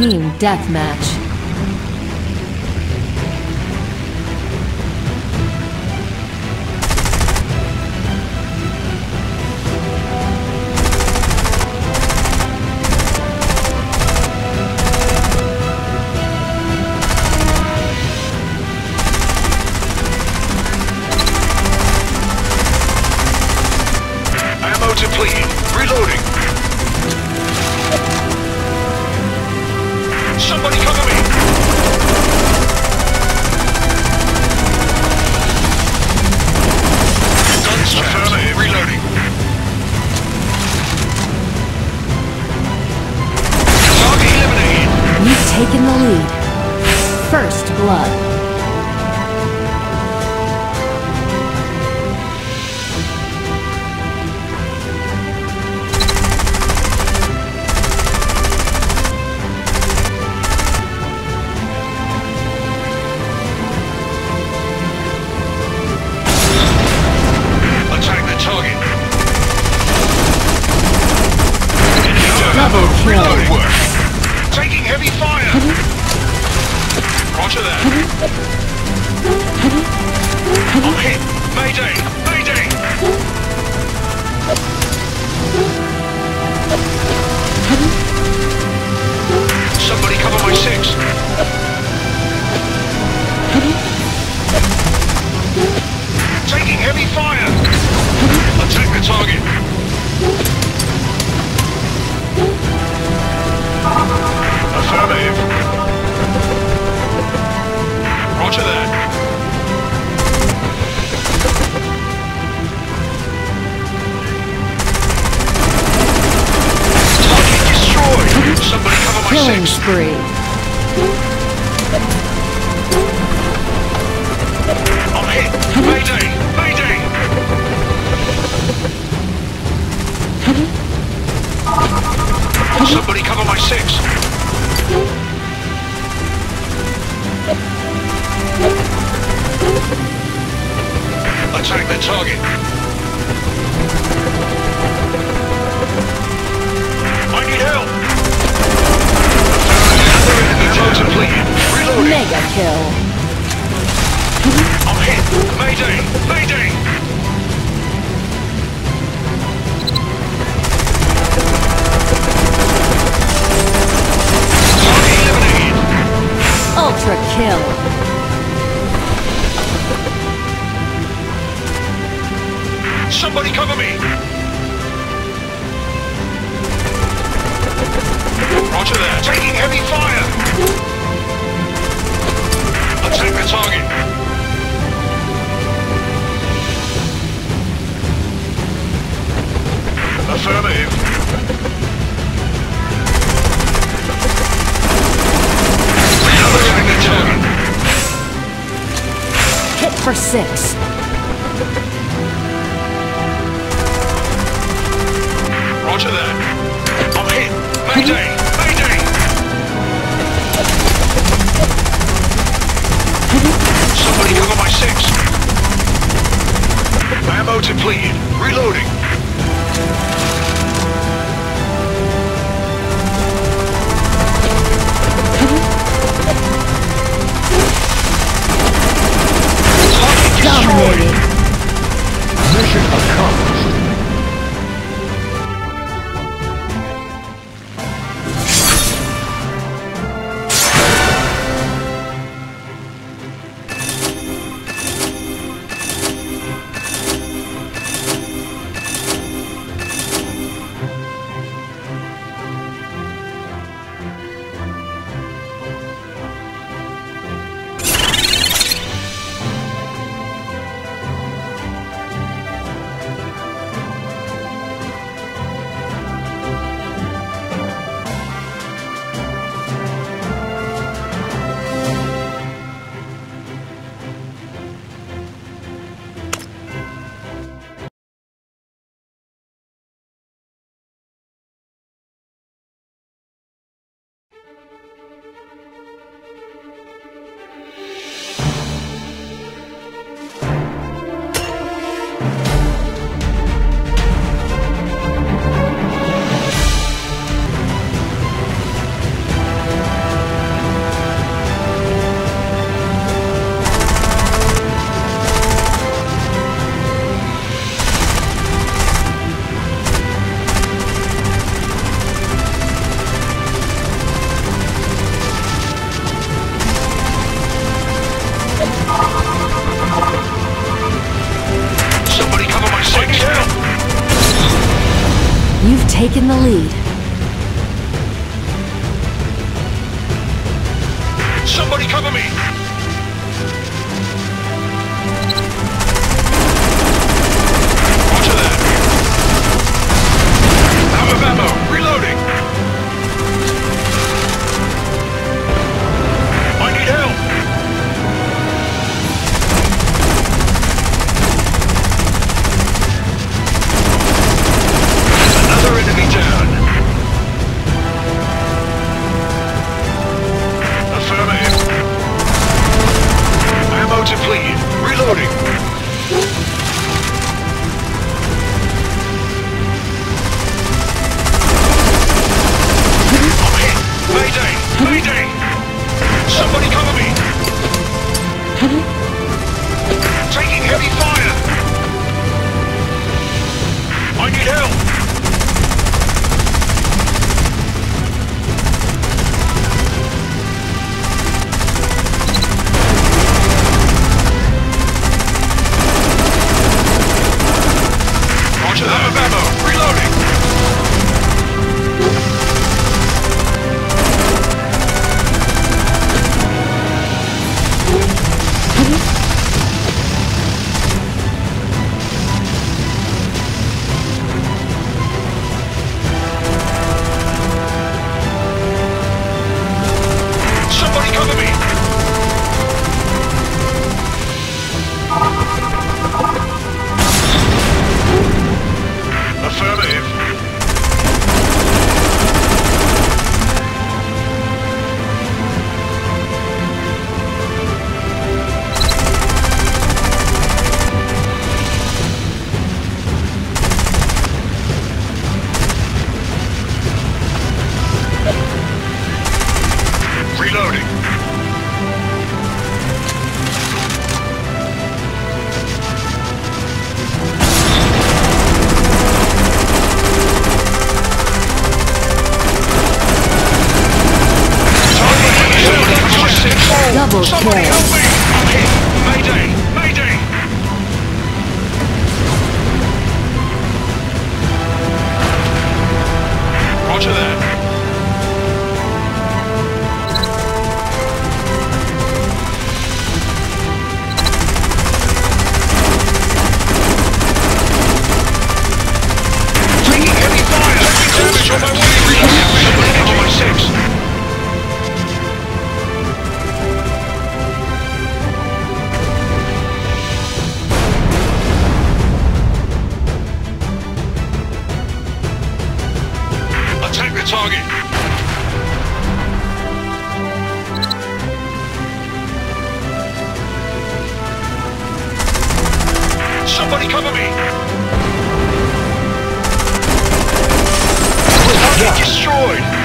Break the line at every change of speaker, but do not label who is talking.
Team Deathmatch. Taken the lead. First blood.
Mayday. Mayday. Somebody cover my six. Taking heavy fire. Attack the target. Affirmative. Roger that. Target destroyed. Somebody cover my
Killing
six.
spree.
I'm hit. Mayday. Mayday. Somebody cover my six. Attack the target. I need help. Depleted. Reloading.
Mega kill.
I'm hit. Mayday. Mayday.
Ultra kill.
Somebody cover me! Roger that. Taking heavy fire! Attack the target. Affirmative. Attack the.
Hit for six.
Hit. Mayday!
You've
taken the lead.
Somebody cover me! है Somebody help me! Follow me! Target destroyed!